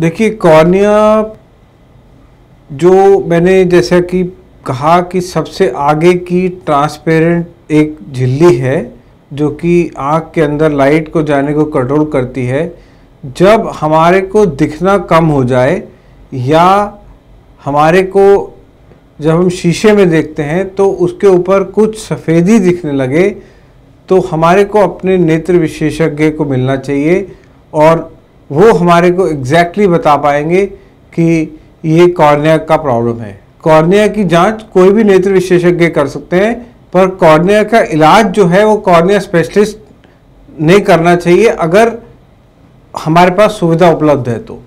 देखिए कॉर्निया जो मैंने जैसा कि कहा कि सबसे आगे की ट्रांसपेरेंट एक झिल्ली है, जो कि आँख के अंदर लाइट को जाने को कंट्रोल करती है, जब हमारे को दिखना कम हो जाए या हमारे को जब हम शीशे में देखते हैं तो उसके ऊपर कुछ सफ़ेदी दिखने लगे तो हमारे को अपने नेत्र विशेषज्ञ को मिलना चाहिए और वो हमारे को एग्जैक्टली exactly बता पाएँगे कि ये कॉर्निया का प्रॉब्लम है। कॉर्निया की जाँच कोई भी नेत्र विशेषज्ञ कर सकते हैं, पर कॉर्निया का इलाज जो है वो कॉर्निया स्पेशलिस्ट नहीं करना चाहिए अगर हमारे पास सुविधा उपलब्ध है तो।